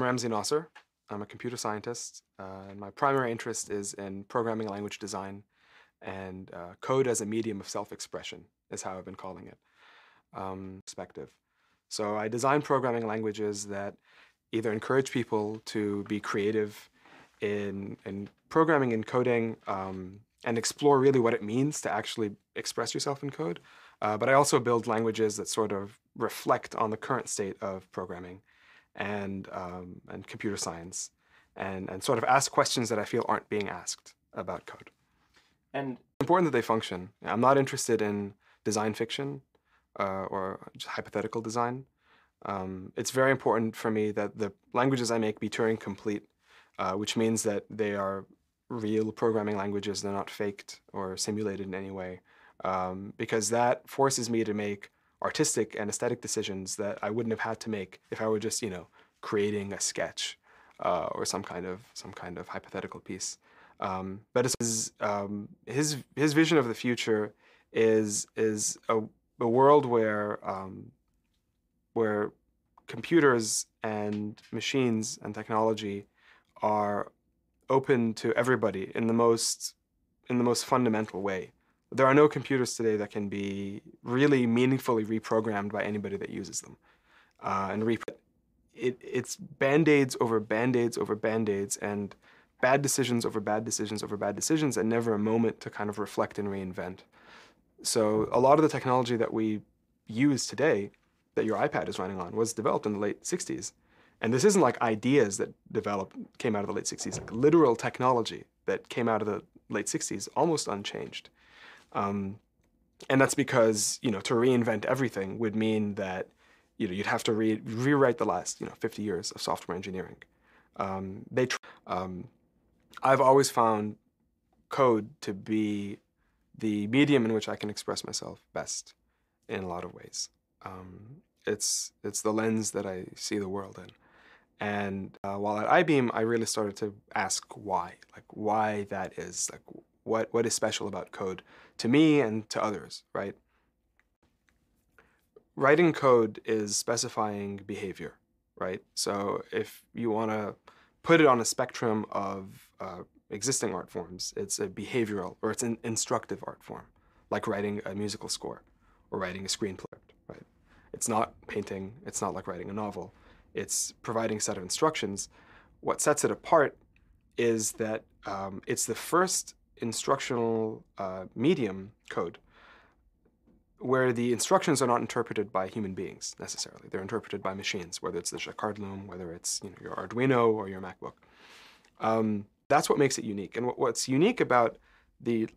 I'm Ramsey Nasser. I'm a computer scientist, uh, and my primary interest is in programming language design and uh, code as a medium of self-expression is how I've been calling it. Um, perspective. So I design programming languages that either encourage people to be creative in, in programming and coding um, and explore really what it means to actually express yourself in code. Uh, but I also build languages that sort of reflect on the current state of programming and, um, and computer science and, and sort of ask questions that I feel aren't being asked about code. And It's important that they function. I'm not interested in design fiction uh, or just hypothetical design. Um, it's very important for me that the languages I make be Turing complete, uh, which means that they are real programming languages. They're not faked or simulated in any way, um, because that forces me to make artistic and aesthetic decisions that I wouldn't have had to make if I were just, you know, creating a sketch uh, or some kind of some kind of hypothetical piece. Um, but his, um, his his vision of the future is is a, a world where um, where computers and machines and technology are open to everybody in the most in the most fundamental way. There are no computers today that can be really meaningfully reprogrammed by anybody that uses them. Uh, and it, it's band-aids over band-aids over band-aids and bad decisions over bad decisions over bad decisions and never a moment to kind of reflect and reinvent. So a lot of the technology that we use today that your iPad is running on was developed in the late 60s. And this isn't like ideas that developed came out of the late 60s, like literal technology that came out of the late 60s, almost unchanged. Um, and that's because, you know, to reinvent everything would mean that, you know, you'd have to re- rewrite the last, you know, 50 years of software engineering. Um, they, tr- um, I've always found code to be the medium in which I can express myself best in a lot of ways. Um, it's it's the lens that I see the world in. And uh, while at Eyebeam, I really started to ask why, like why that is, like what what is special about code to me and to others, right? Writing code is specifying behavior, right? So if you want to put it on a spectrum of uh, existing art forms, it's a behavioral or it's an instructive art form, like writing a musical score or writing a screenplay, right? It's not painting, it's not like writing a novel. It's providing a set of instructions. What sets it apart is that um, it's the first instructional uh, medium code where the instructions are not interpreted by human beings necessarily. They're interpreted by machines, whether it's the Jacquard Loom, whether it's you know, your Arduino or your MacBook. Um, that's what makes it unique. And what, what's unique about the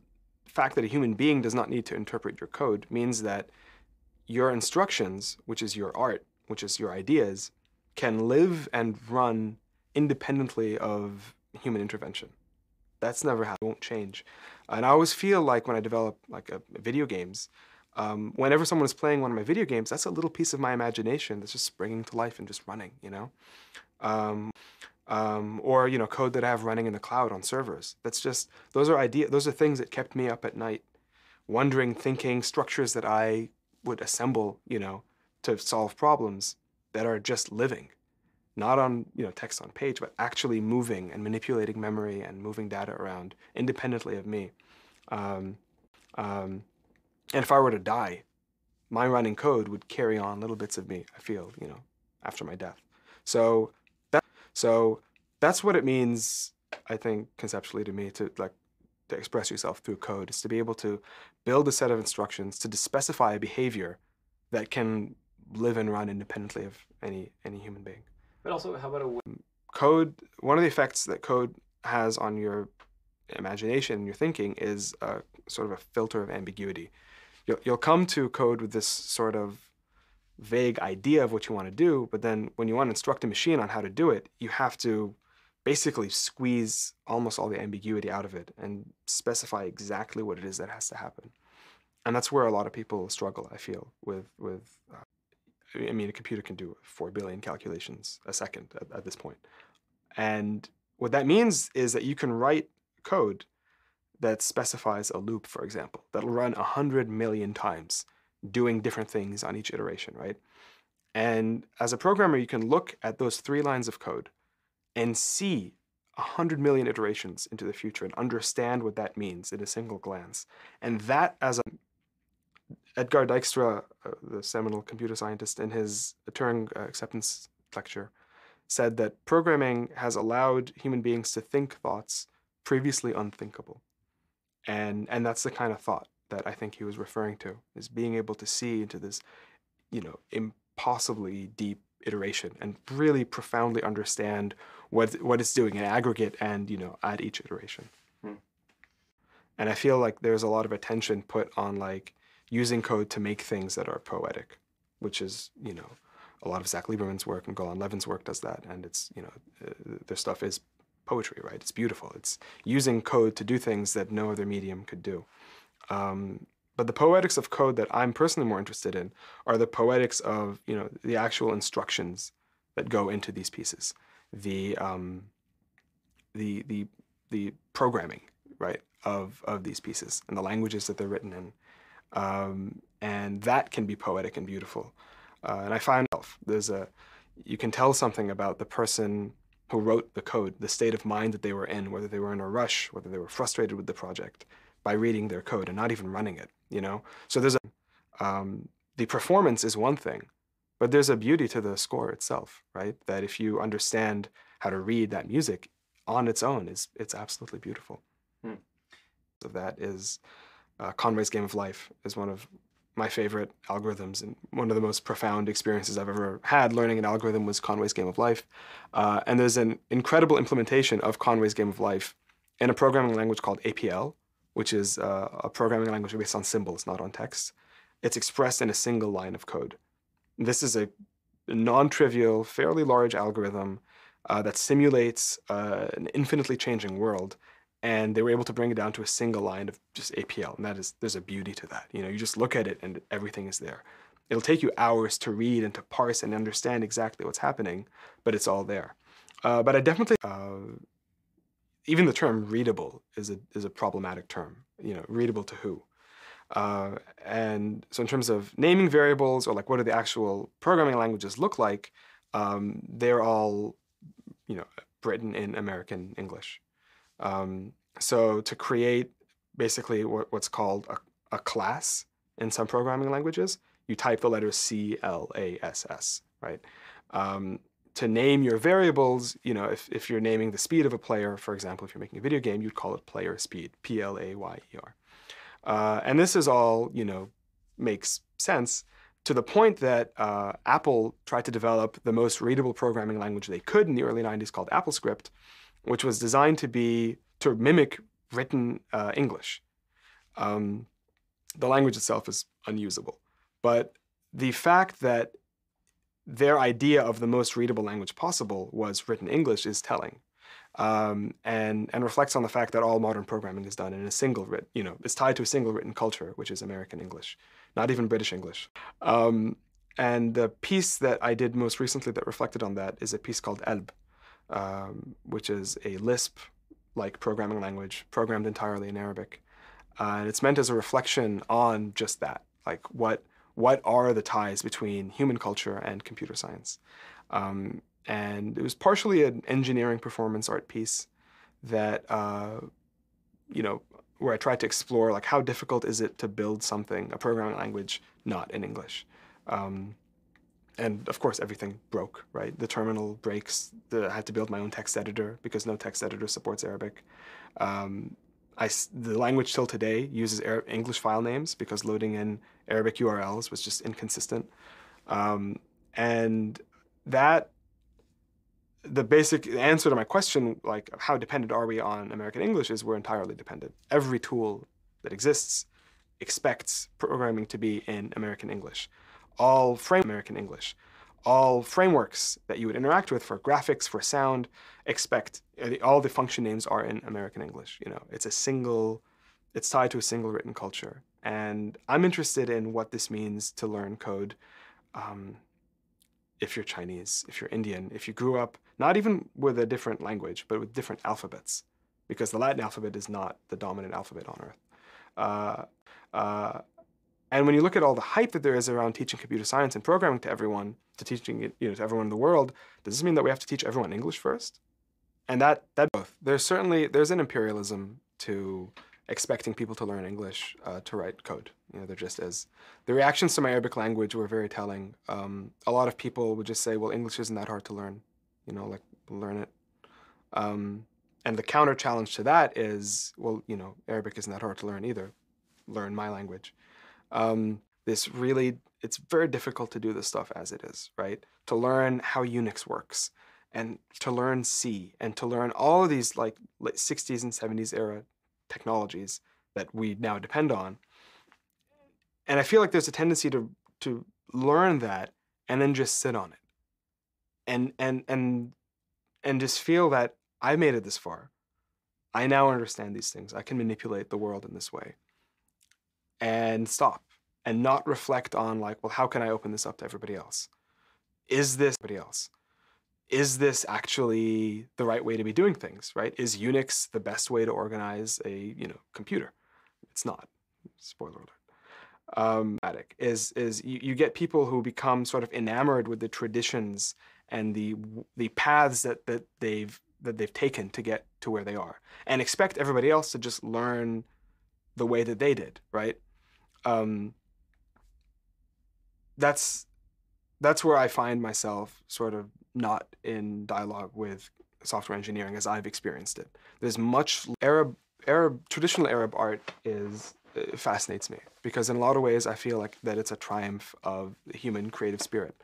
fact that a human being does not need to interpret your code means that your instructions, which is your art, which is your ideas, can live and run independently of human intervention. That's never happened. It won't change. And I always feel like when I develop like a, video games, um, whenever someone is playing one of my video games, that's a little piece of my imagination that's just springing to life and just running, you know? Um, um, or, you know, code that I have running in the cloud on servers. That's just, those are ideas, those are things that kept me up at night, wondering, thinking, structures that I would assemble, you know, to solve problems that are just living. Not on, you know, text on page, but actually moving and manipulating memory and moving data around independently of me. Um, um, and if I were to die, my running code would carry on little bits of me, I feel, you know, after my death. So that, so that's what it means, I think, conceptually to me, to like to express yourself through code, is to be able to build a set of instructions to specify a behavior that can live and run independently of any any human being. But also, how about a code? One of the effects that code has on your imagination and your thinking is a, sort of a filter of ambiguity you'll, you'll come to code with this sort of vague idea of what you want to do, but then when you want to instruct a machine on how to do it, you have to basically squeeze almost all the ambiguity out of it and specify exactly what it is that has to happen. And that's where a lot of people struggle, I feel, with, with uh, I mean, a computer can do 4 billion calculations a second at, at this point. And what that means is that you can write code that specifies a loop, for example, that'll run 100 million times doing different things on each iteration, right? And as a programmer, you can look at those three lines of code and see 100 million iterations into the future and understand what that means in a single glance. And that, as a Edgar Dijkstra, uh, the seminal computer scientist, in his Turing uh, acceptance lecture, said that programming has allowed human beings to think thoughts previously unthinkable. And, and that's the kind of thought that I think he was referring to, is being able to see into this, you know, impossibly deep iteration and really profoundly understand what what it's doing in aggregate and you know at each iteration. Hmm. And I feel like there's a lot of attention put on like using code to make things that are poetic, which is you know a lot of Zach Lieberman's work and Golan Levin's work does that, and it's you know uh, their stuff is poetry, right? It's beautiful. It's using code to do things that no other medium could do. Um, but the poetics of code that I'm personally more interested in are the poetics of you know the actual instructions that go into these pieces the um, the the the programming right of of these pieces and the languages that they're written in, um, and that can be poetic and beautiful. Uh, and I find there's a you can tell something about the person who wrote the code, the state of mind that they were in, whether they were in a rush, whether they were frustrated with the project, by reading their code and not even running it. You know, so there's a um, the performance is one thing, but there's a beauty to the score itself, right? That if you understand how to read that music on its own, is it's absolutely beautiful. Hmm. So that is uh, Conway's Game of Life is one of my favorite algorithms and one of the most profound experiences I've ever had learning an algorithm was Conway's Game of Life. Uh, and there's an incredible implementation of Conway's Game of Life in a programming language called APL, which is uh, a programming language based on symbols, not on text. It's expressed in a single line of code. This is a non-trivial, fairly large algorithm uh, that simulates uh, an infinitely changing world. And they were able to bring it down to a single line of just APL. And that is, there's a beauty to that. You know, you just look at it and everything is there. It'll take you hours to read and to parse and understand exactly what's happening, but it's all there. Uh, but I definitely, uh, even the term readable is a, is a problematic term. You know, readable to who? Uh, and so in terms of naming variables or like what do the actual programming languages look like, um, they're all, you know, written in American English. Um, so to create basically what, what's called a, a class in some programming languages, you type the letters C, L, A, S, S, right? Um, to name your variables, you know, if, if you're naming the speed of a player, for example, if you're making a video game, you'd call it player speed, P-L-A-Y-E-R. Uh, and this is all, you know, makes sense to the point that uh, Apple tried to develop the most readable programming language they could in the early 90s called AppleScript, which was designed to be, to mimic written uh, English. Um, the language itself is unusable. But the fact that their idea of the most readable language possible was written English is telling um, and and reflects on the fact that all modern programming is done in a single writ, you know, it's tied to a single written culture, which is American English, not even British English. Um, and the piece that I did most recently that reflected on that is a piece called Alb, um, which is a Lisp-like programming language programmed entirely in Arabic, uh, and it's meant as a reflection on just that, like what what are the ties between human culture and computer science. Um, and it was partially an engineering performance art piece that uh, you know where I tried to explore like how difficult is it to build something a programming language not in English. Um, and of course, everything broke, right? The terminal breaks. The, I had to build my own text editor because no text editor supports Arabic. Um, I, the language till today uses English file names because loading in Arabic URLs was just inconsistent. Um, and that the basic answer to my question, like how dependent are we on American English, is we're entirely dependent. Every tool that exists expects programming to be in American English. All frame American English. All frameworks that you would interact with for graphics, for sound, expect all the function names are in American English. You know, it's a single, it's tied to a single written culture. And I'm interested in what this means to learn code. Um, if you're Chinese, if you're Indian, if you grew up not even with a different language, but with different alphabets, because the Latin alphabet is not the dominant alphabet on Earth. Uh, uh, And when you look at all the hype that there is around teaching computer science and programming to everyone, to teaching it you know, to everyone in the world, does this mean that we have to teach everyone English first? And that that both. There's certainly there's an imperialism to expecting people to learn English uh, to write code. You know, there just is. The reactions to my Arabic language were very telling. Um, a lot of people would just say, "Well, English isn't that hard to learn. You know, like learn it." Um, and the counter challenge to that is, well, you know, Arabic isn't that hard to learn either. Learn my language. Um, this really, it's very difficult to do this stuff as it is, right? To learn how Unix works and to learn C and to learn all of these like 60s and 70s era technologies that we now depend on. And I feel like there's a tendency to to learn that and then just sit on it. And and and and just feel that I made it this far. I now understand these things. I can manipulate the world in this way. And stop and not reflect on like, well, how can I open this up to everybody else? Is this everybody else? Is this actually the right way to be doing things, right? Is Unix the best way to organize a, you know, computer? It's not. Spoiler alert. Um, is is you, you get people who become sort of enamored with the traditions and the the paths that that they've that they've taken to get to where they are, and expect everybody else to just learn the way that they did, right? Um, that's that's where I find myself sort of not in dialogue with software engineering as I've experienced it. There's much Arab Arab traditional Arab art is uh, fascinates me because in a lot of ways I feel like that it's a triumph of the human creative spirit.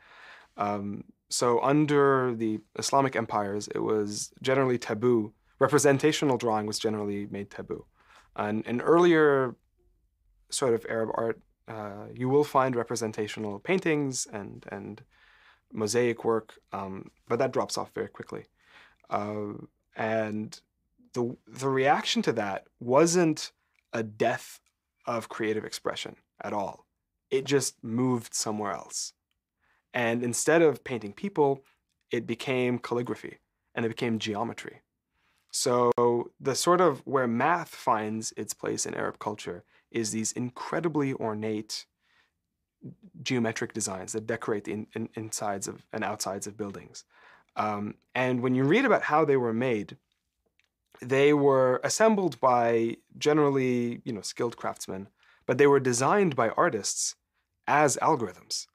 Um, so under the Islamic empires, it was generally taboo. Representational drawing was generally made taboo. And in earlier sort of Arab art, uh, you will find representational paintings and and mosaic work, um, but that drops off very quickly. Uh, and the the reaction to that wasn't a death of creative expression at all. It just moved somewhere else. And instead of painting people, it became calligraphy and it became geometry. So the sort of where math finds its place in Arab culture is these incredibly ornate geometric designs that decorate the in, in, insides of and outsides of buildings. Um, and when you read about how they were made, they were assembled by generally, you know, skilled craftsmen, but they were designed by artists as algorithms.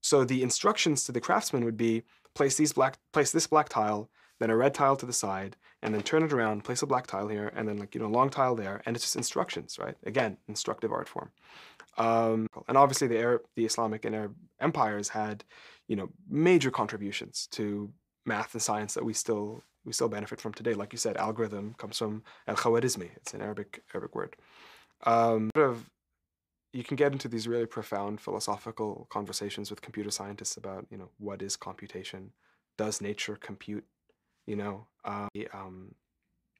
So the instructions to the craftsman would be place these black place this black tile, then a red tile to the side, and then turn it around, place a black tile here, and then like you know long tile there, and it's just instructions, right? Again, instructive art form. Um, and obviously the Arab, the Islamic and Arab empires had, you know, major contributions to math and science that we still we still benefit from today. Like you said, algorithm comes from al khawarizmi. It's an Arabic Arabic word. Um, sort of, you can get into these really profound philosophical conversations with computer scientists about, you know, what is computation? Does nature compute? You know, uh, um,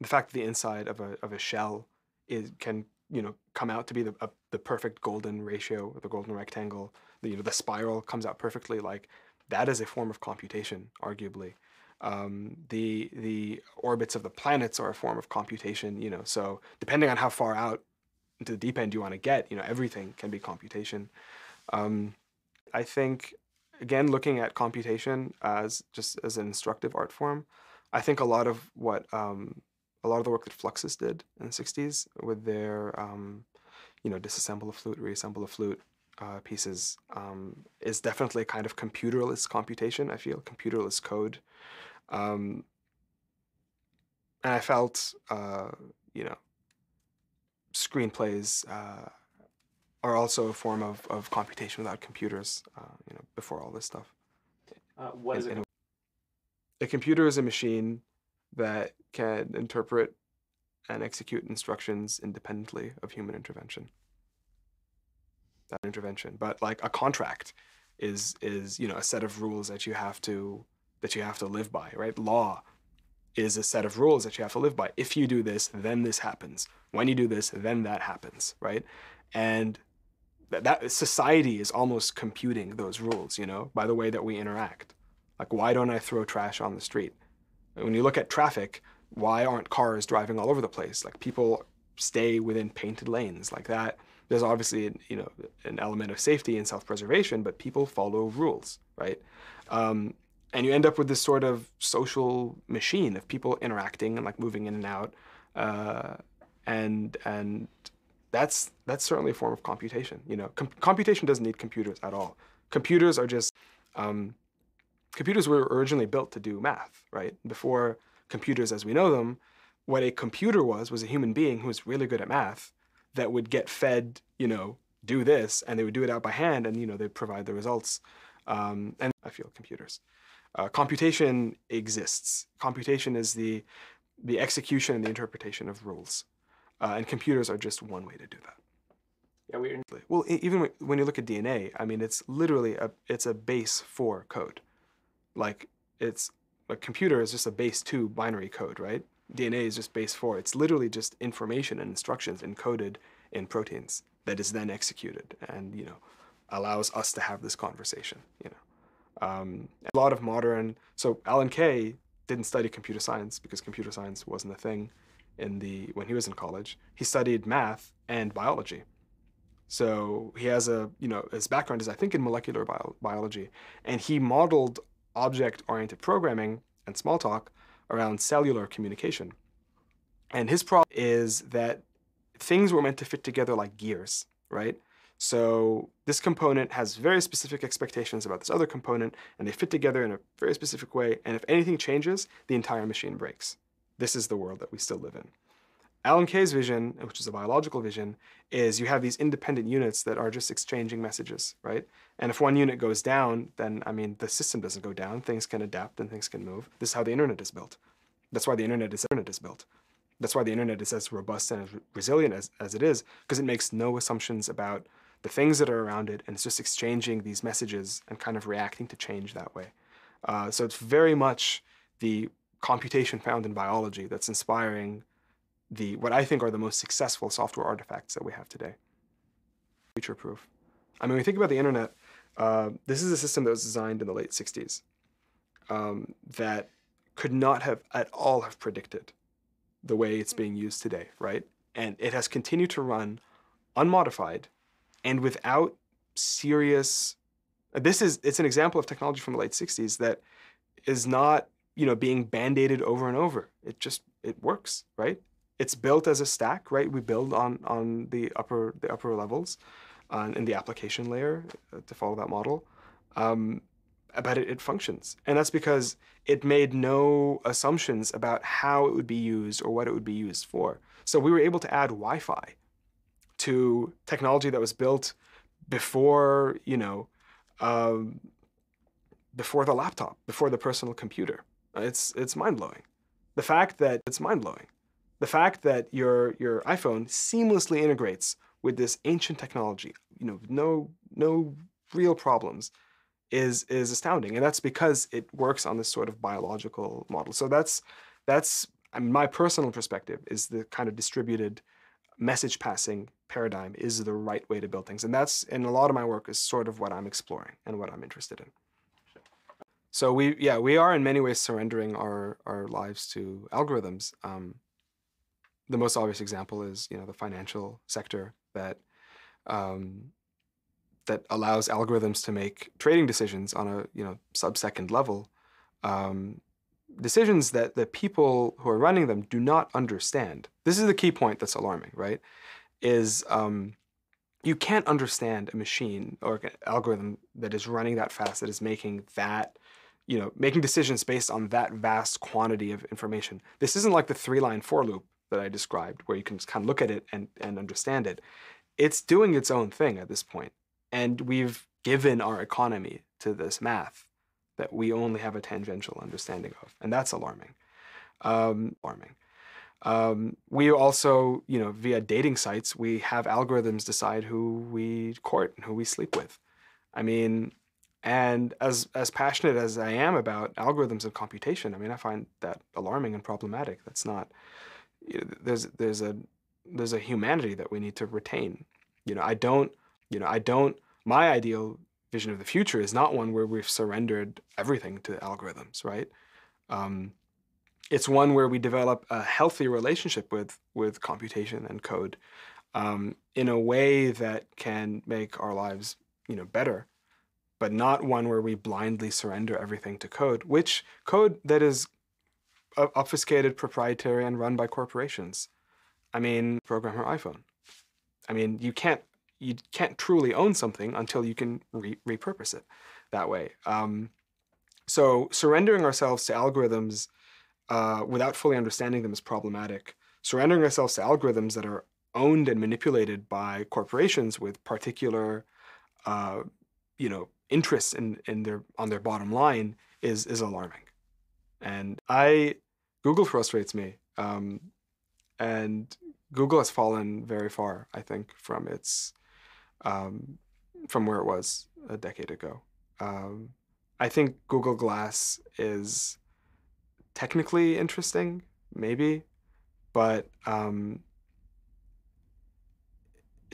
the fact that the inside of a of a shell is can you know come out to be the the perfect golden ratio, the golden rectangle. The, you know, the spiral comes out perfectly. Like that is a form of computation, arguably. Um, the the orbits of the planets are a form of computation. You know, so depending on how far out into the deep end you want to get, you know, everything can be computation. Um, I think again, looking at computation as just as an instructive art form, I think a lot of what um, a lot of the work that Fluxus did in the '60s with their um, you know disassemble a flute, reassemble a flute uh, pieces um, is definitely a kind of computerless computation. I feel computerless code, um, and I felt uh, you know screenplays uh, are also a form of, of computation without computers. Uh, you know before all this stuff. Uh, what is it? A computer is a machine that can interpret and execute instructions independently of human intervention. That intervention, but like a contract is is you know a set of rules that you have to that you have to live by, right? Law is a set of rules that you have to live by. If you do this, then this happens. When you do this, then that happens, right? And that, that society is almost computing those rules, you know, by the way that we interact. Like, why don't I throw trash on the street? When you look at traffic, why aren't cars driving all over the place? Like people stay within painted lanes like that. There's obviously you know an element of safety and self-preservation, but people follow rules, right? Um, and you end up with this sort of social machine of people interacting and like moving in and out, uh, and and that's that's certainly a form of computation. You know, Com- computation doesn't need computers at all. Computers are just um, computers were originally built to do math, right? Before computers as we know them, what a computer was was a human being who was really good at math that would get fed, you know, do this, and they would do it out by hand, and you know they'd provide the results. Um, and I feel computers. Uh, computation exists. Computation is the the execution and the interpretation of rules, uh, and computers are just one way to do that. Yeah, we. Well, even when you look at DNA, I mean, it's literally a it's a base four code, like it's a computer is just a base two binary code, right? DNA is just base four. It's literally just information and instructions encoded in proteins that is then executed and you know allows us to have this conversation. You know, um, a lot of modern. So Alan Kay didn't study computer science because computer science wasn't a thing in the when he was in college. He studied math and biology. So he has a you know his background is I think in molecular bio- biology, and he modeled object-oriented programming and Smalltalk around cellular communication. And his problem is that things were meant to fit together like gears, right? So this component has very specific expectations about this other component, and they fit together in a very specific way. And if anything changes, the entire machine breaks. This is the world that we still live in. Alan Kay's vision, which is a biological vision, is you have these independent units that are just exchanging messages, right? And if one unit goes down, then I mean the system doesn't go down. Things can adapt and things can move. This is how the internet is built. That's why the internet is internet is built. That's why the internet is as robust and as resilient as, as it is, because it makes no assumptions about the things that are around it, and it's just exchanging these messages and kind of reacting to change that way. Uh, so it's very much the computation found in biology that's inspiring the what I think are the most successful software artifacts that we have today. Future proof. I mean, we think about the internet, uh, this is a system that was designed in the late 60s um, that could not have at all have predicted the way it's being used today, right? And it has continued to run unmodified and without serious this is it's an example of technology from the late 60s that is not you know being band-aided over and over it just it works right it's built as a stack, right? We build on on the upper the upper levels, uh, in the application layer uh, to follow that model. Um, but it, it, functions, and that's because it made no assumptions about how it would be used or what it would be used for. So we were able to add Wi-Fi to technology that was built before you know um, before the laptop, before the personal computer. It's it's mind blowing. The fact that it's mind blowing the fact that your your iPhone seamlessly integrates with this ancient technology, you know, no no real problems, is is astounding, and that's because it works on this sort of biological model. So that's that's I mean, my personal perspective is the kind of distributed message passing paradigm is the right way to build things, and that's in a lot of my work is sort of what I'm exploring and what I'm interested in. So we yeah we are in many ways surrendering our our lives to algorithms. Um, the most obvious example is you know the financial sector that um, that allows algorithms to make trading decisions on a you know sub-second level, um, decisions that the people who are running them do not understand. This is the key point that's alarming, right? Is um, you can't understand a machine or an algorithm that is running that fast, that is making that, you know, making decisions based on that vast quantity of information. This isn't like the three-line for loop that I described, where you can kind of look at it and, and understand it, it's doing its own thing at this point. And we've given our economy to this math that we only have a tangential understanding of. And that's alarming. Um, alarming. Um, we also, you know, via dating sites, we have algorithms decide who we court and who we sleep with. I mean, and as as passionate as I am about algorithms and computation, I mean, I find that alarming and problematic. That's not there's there's a there's a humanity that we need to retain. You know, I don't, you know, I don't. My ideal vision of the future is not one where we've surrendered everything to algorithms, right? Um, it's one where we develop a healthy relationship with with computation and code, um, in a way that can make our lives, you know, better, but not one where we blindly surrender everything to code, which code that is obfuscated, proprietary, and run by corporations. I mean, program her iPhone. I mean, you can't you can't truly own something until you can re repurpose it that way. Um, so surrendering ourselves to algorithms uh, without fully understanding them is problematic. Surrendering ourselves to algorithms that are owned and manipulated by corporations with particular, uh, you know, interests in, in their on their bottom line is is alarming. And I Google frustrates me. Um, and Google has fallen very far, I think, from its um, from where it was a decade ago. Um, I think Google Glass is technically interesting, maybe, but um,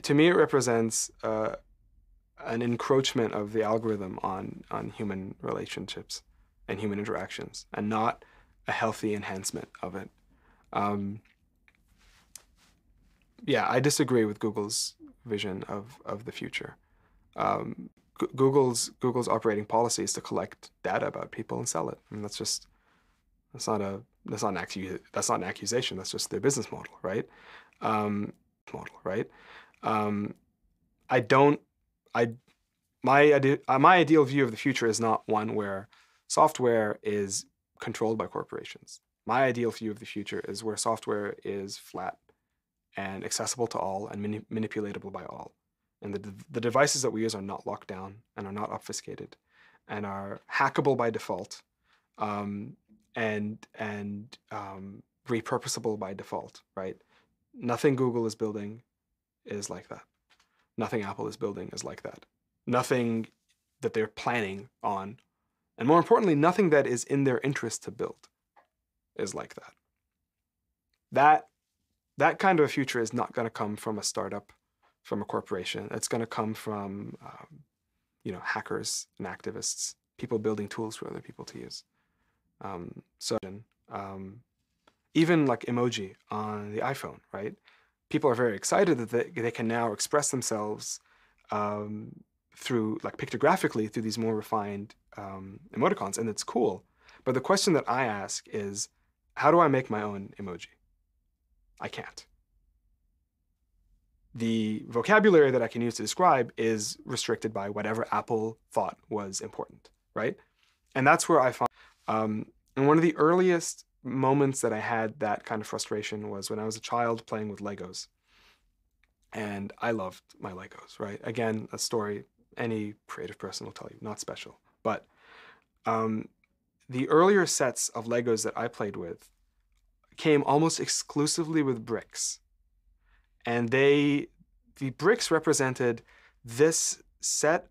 to me, it represents uh, an encroachment of the algorithm on on human relationships and human interactions, and not a healthy enhancement of it. Um, yeah, I disagree with Google's vision of, of the future. Um, Google's Google's operating policy is to collect data about people and sell it. Mean, that's just that's not a that's not an accu- that's not an accusation. That's just their business model, right? Um, model, right? Um, I don't. I my ide- my ideal view of the future is not one where software is controlled by corporations. My ideal view of the future is where software is flat and accessible to all and mani- manipulatable by all. And the, the devices that we use are not locked down and are not obfuscated and are hackable by default um, and, and um, repurposable by default, right? Nothing Google is building is like that. Nothing Apple is building is like that. Nothing that they're planning on and more importantly, nothing that is in their interest to build is like that. That that kind of a future is not going to come from a startup, from a corporation. It's going to come from um, you know hackers and activists, people building tools for other people to use. Um, so um, even like emoji on the iPhone, right? People are very excited that they, they can now express themselves um, through like pictographically through these more refined um, emoticons, and it's cool. But the question that I ask is, how do I make my own emoji? I can't. The vocabulary that I can use to describe is restricted by whatever Apple thought was important, right? And that's where I found. Um, and one of the earliest moments that I had that kind of frustration was when I was a child playing with Legos. And I loved my Legos, right? Again, a story any creative person will tell you, not special. But um, the earlier sets of Legos that I played with came almost exclusively with bricks. And they, the bricks represented this set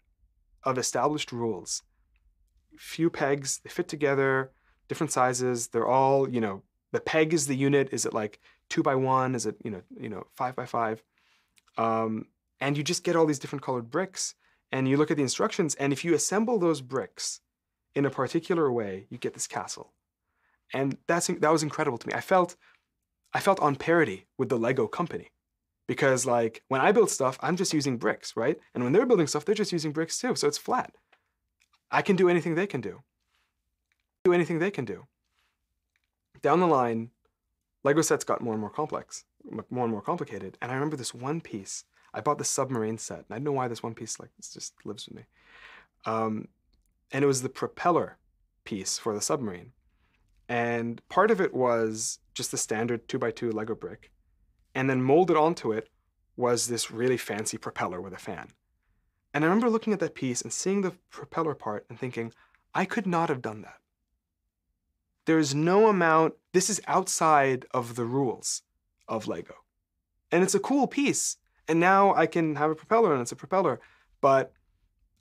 of established rules. Few pegs, they fit together, different sizes. They're all, you know, the peg is the unit. Is it like two by one? Is it, you know, you know, five by five? Um, and you just get all these different colored bricks and you look at the instructions, and if you assemble those bricks in a particular way, you get this castle. And that's that was incredible to me. I felt I felt on parity with the Lego company. Because like when I build stuff, I'm just using bricks, right? And when they're building stuff, they're just using bricks too. So it's flat. I can do anything they can do. Do anything they can do. Down the line, Lego sets got more and more complex, more and more complicated. And I remember this one piece I bought the submarine set, and I don't know why this one piece like this just lives with me. Um, and it was the propeller piece for the submarine, and part of it was just the standard two by two Lego brick, and then molded onto it was this really fancy propeller with a fan. And I remember looking at that piece and seeing the propeller part and thinking, I could not have done that. There's no amount, this is outside of the rules of Lego. And it's a cool piece, and now I can have a propeller and it's a propeller. But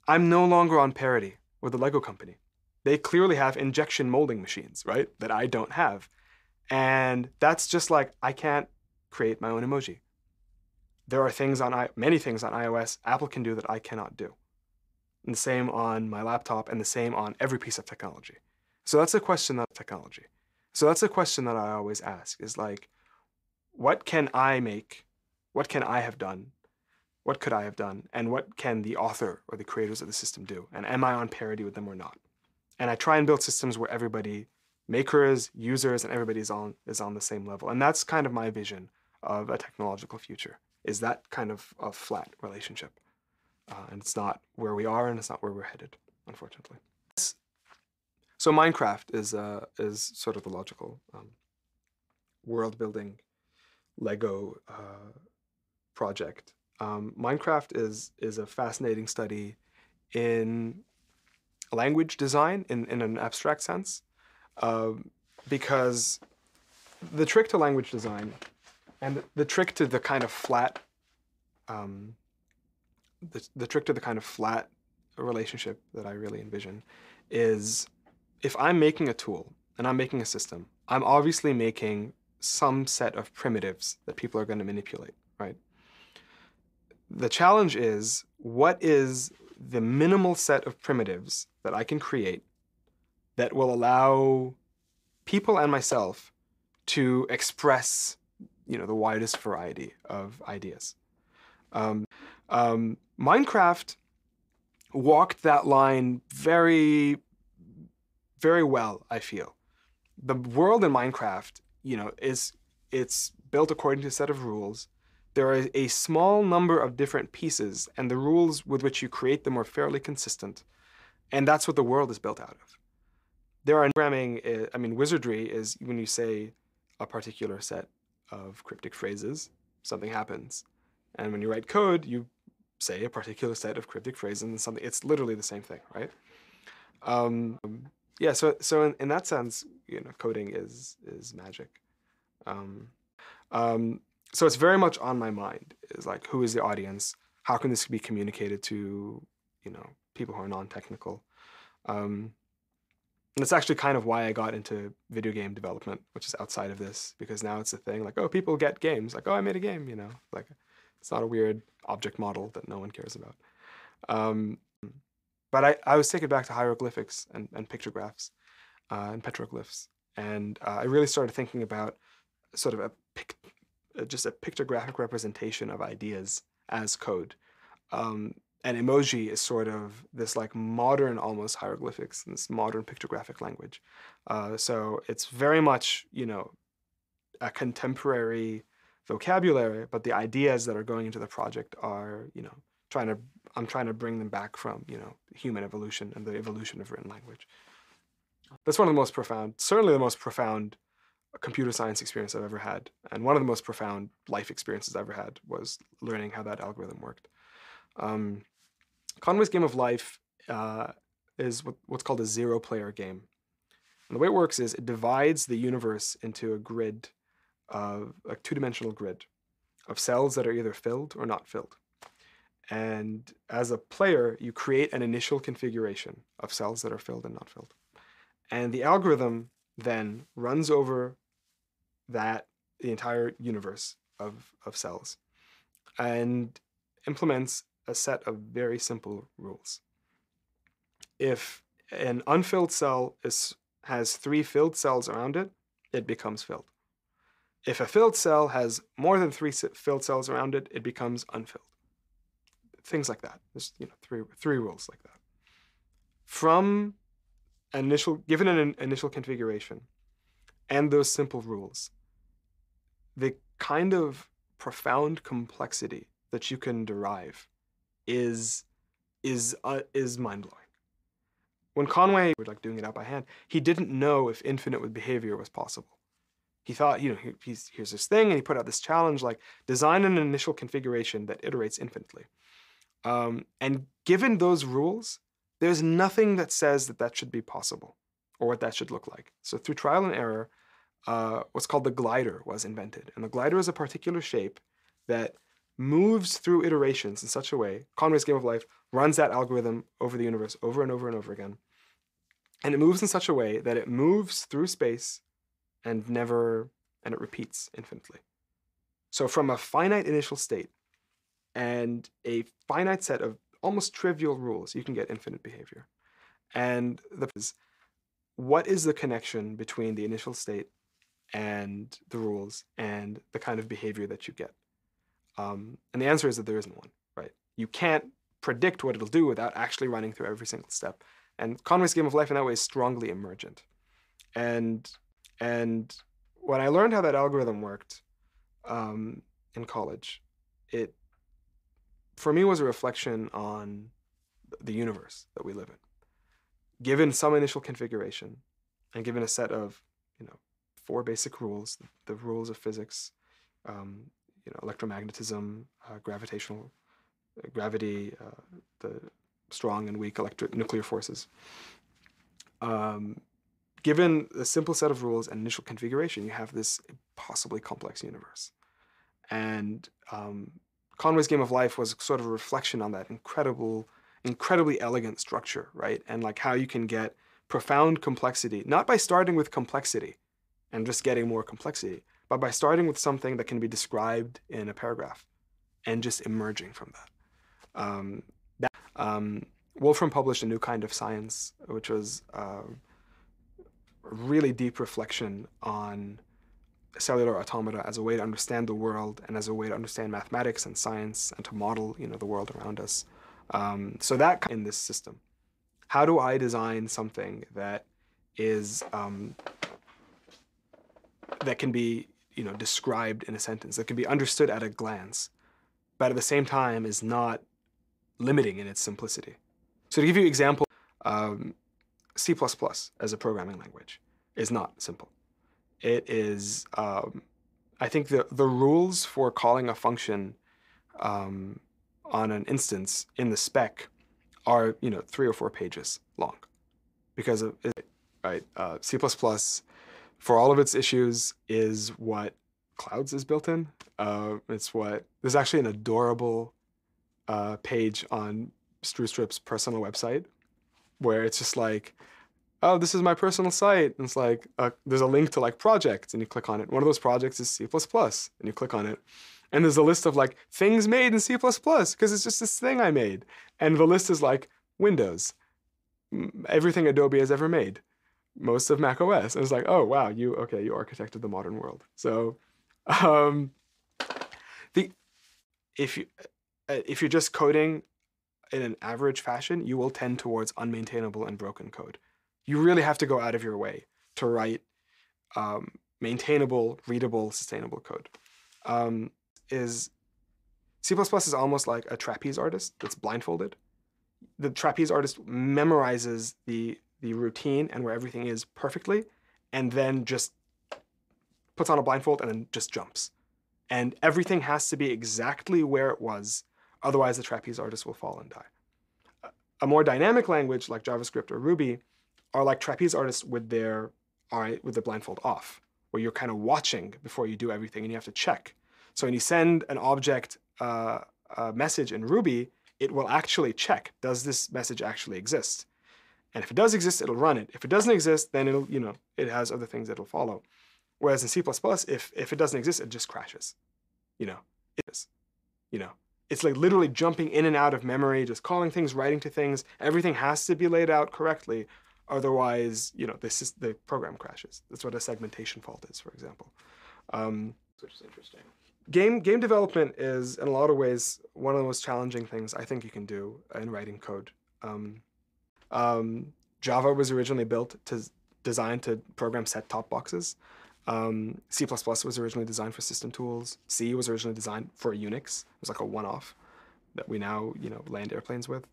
I'm no longer on parity with the Lego company. They clearly have injection molding machines, right? That I don't have. And that's just like, I can't create my own emoji. There are things on, I, many things on iOS Apple can do that I cannot do. And the same on my laptop and the same on every piece of technology. So that's a question of technology. So that's a question that I always ask is like, what can I make what can I have done? What could I have done? And what can the author or the creators of the system do? And am I on parity with them or not? And I try and build systems where everybody, makers, users, and everybody is on, is on the same level. And that's kind of my vision of a technological future, is that kind of a flat relationship. Uh, and it's not where we are and it's not where we're headed, unfortunately. So Minecraft is, uh, is sort of the logical um, world building Lego uh, project. Um, Minecraft is, is a fascinating study in language design in, in an abstract sense um, because the trick to language design and the trick to the kind of flat um, the, the trick to the kind of flat relationship that I really envision is if I'm making a tool and I'm making a system, I'm obviously making some set of primitives that people are going to manipulate? The challenge is what is the minimal set of primitives that I can create that will allow people and myself to express you know, the widest variety of ideas. Um, um, Minecraft walked that line very very well, I feel. The world in Minecraft, you know, is it's built according to a set of rules. There are a small number of different pieces, and the rules with which you create them are fairly consistent. And that's what the world is built out of. There are programming, eh, I mean, wizardry is when you say a particular set of cryptic phrases, something happens. And when you write code, you say a particular set of cryptic phrases and something, it's literally the same thing, right? Um, yeah, so so in, in that sense, you know, coding is is magic. Um, um, so it's very much on my mind. Is like, who is the audience? How can this be communicated to, you know, people who are non-technical? Um, and that's actually kind of why I got into video game development, which is outside of this, because now it's a thing. Like, oh, people get games. Like, oh, I made a game. You know, like it's not a weird object model that no one cares about. Um, but I, I was taken back to hieroglyphics and, and pictographs uh, and petroglyphs. And uh, I really started thinking about sort of a pic, just a pictographic representation of ideas as code. Um, and emoji is sort of this like modern almost hieroglyphics, this modern pictographic language. Uh, so it's very much, you know, a contemporary vocabulary, but the ideas that are going into the project are, you know, trying to I'm trying to bring them back from you know human evolution and the evolution of written language. That's one of the most profound, certainly the most profound computer science experience I've ever had, and one of the most profound life experiences I've ever had was learning how that algorithm worked. Um, Conway's Game of Life uh, is what, what's called a zero-player game. And the way it works is it divides the universe into a grid of a two-dimensional grid of cells that are either filled or not filled. And as a player, you create an initial configuration of cells that are filled and not filled. And the algorithm then runs over that, the entire universe of, of cells, and implements a set of very simple rules. If an unfilled cell is, has three filled cells around it, it becomes filled. If a filled cell has more than three filled cells around it, it becomes unfilled things like that. There's you know three three rules like that. From initial given an initial configuration and those simple rules, the kind of profound complexity that you can derive is is uh, is mind blowing. When Conway was like doing it out by hand, he didn't know if infinite with behavior was possible. He thought, you know, he, he's, here's this thing, and he put out this challenge like design an initial configuration that iterates infinitely. Um, and given those rules, there's nothing that says that that should be possible or what that should look like. So through trial and error, uh, what's called the glider was invented. And the glider is a particular shape that moves through iterations in such a way, Conway's Game of Life runs that algorithm over the universe over and over and over again. And it moves in such a way that it moves through space and never, and it repeats infinitely. So from a finite initial state, and a finite set of almost trivial rules, you can get infinite behavior. And the is what is the connection between the initial state and the rules and the kind of behavior that you get? Um, and the answer is that there isn't one, right? You can't predict what it'll do without actually running through every single step. And Conway's Game of Life in that way is strongly emergent. And and when I learned how that algorithm worked um, in college, it for me was a reflection on the universe that we live in. Given some initial configuration, and given a set of you know four basic rules, the rules of physics, um, you know electromagnetism, uh, gravitational uh, gravity, uh, the strong and weak electric nuclear forces. Um, given a simple set of rules and initial configuration, you have this possibly complex universe. And um, Conway's Game of Life was sort of a reflection on that incredible, incredibly elegant structure, right? And like how you can get profound complexity, not by starting with complexity and just getting more complexity, but by starting with something that can be described in a paragraph and just emerging from that. Um, that um, Wolfram published a new kind of science, which was uh, a really deep reflection on cellular automata as a way to understand the world and as a way to understand mathematics and science and to model you know the world around us. Um, so that in this system. How do i design something that is um, that can be you know described in a sentence that can be understood at a glance but at the same time is not limiting in its simplicity? So to give you an example um, c++ as a programming language is not simple it is, um, I think the, the rules for calling a function um, on an instance in the spec are, you know, three or four pages long because of it, right? Uh, C++, for all of its issues, is what Clouds is built in. Uh, it's what, there's actually an adorable uh, page on Stroustrup's personal website where it's just like, oh, this is my personal site. And it's like, uh, there's a link to like projects and you click on it. One of those projects is C++ and you click on it. And there's a list of like things made in C++ because it's just this thing I made. And the list is like Windows, everything Adobe has ever made, most of Mac OS. And it's like, oh, wow, you, okay, you architected the modern world. So um, the, if, you, uh, if you're just coding in an average fashion, you will tend towards unmaintainable and broken code you really have to go out of your way to write um, maintainable, readable, sustainable code. Um, is C++ is almost like a trapeze artist that's blindfolded. The trapeze artist memorizes the the routine and where everything is perfectly, and then just puts on a blindfold and then just jumps. And everything has to be exactly where it was, otherwise the trapeze artist will fall and die. A more dynamic language like JavaScript or Ruby are like trapeze artists with their eye with the blindfold off, where you're kind of watching before you do everything and you have to check. So when you send an object uh, a message in Ruby, it will actually check, does this message actually exist? And if it does exist, it'll run it. If it doesn't exist, then it'll, you know, it has other things that'll follow. Whereas in C++, if, if it doesn't exist, it just crashes. You know, it is. You know, it's like literally jumping in and out of memory, just calling things, writing to things. Everything has to be laid out correctly Otherwise, you know, this is the program crashes. That's what a segmentation fault is, for example. Um, Which is interesting. Game game development is, in a lot of ways, one of the most challenging things I think you can do in writing code. Um, um, Java was originally built to designed to program set-top boxes. Um, C++ was originally designed for system tools. C was originally designed for Unix. It was like a one-off that we now, you know, land airplanes with.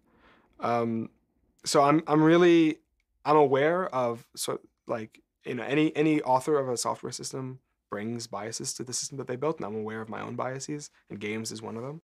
Um, so I'm I'm really I'm aware of like you know any any author of a software system brings biases to the system that they built, and I'm aware of my own biases, and games is one of them.